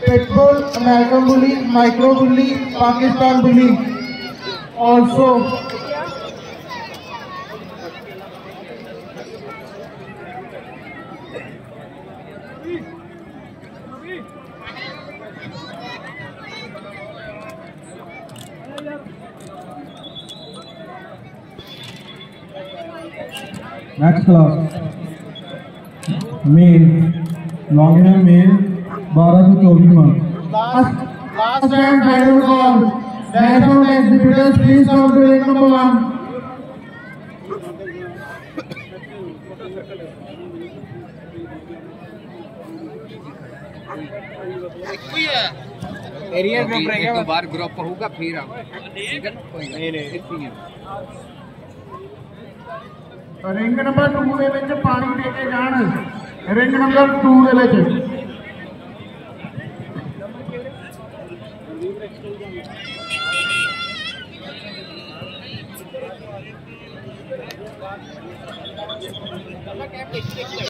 Petrol American bully micro bully Pakistan bully also Next class. Male. Long hair male. 12 to 24 month. last, last and final call. National exhibitors, please come to ring number one. Area group रहेगा तो बार group होगा फिर आप ठीक है ना कोई नहीं नहीं ठीक है ਰਿੰਗ ਨੰਬਰ 2 ਦੇ ਵਿੱਚ ਪਾਣੀ ਦੇ ਕੇ ਜਾਣ ਰਿੰਗ ਨੰਬਰ 2 ਦੇ ਵਿੱਚ